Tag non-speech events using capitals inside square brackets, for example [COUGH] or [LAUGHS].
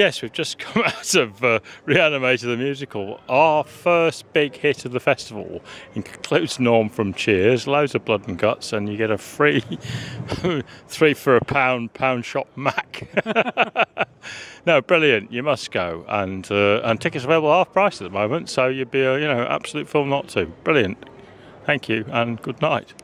Yes, we've just [LAUGHS] come out of uh, Reanimator the musical. Our first big hit of the festival includes Norm from Cheers, loads of blood and guts, and you get a free [LAUGHS] three for a pound pound shop Mac. [LAUGHS] no, brilliant! You must go, and uh, and tickets available half price at the moment, so you'd be a you know absolute fool not to. Brilliant. Thank you, and good night.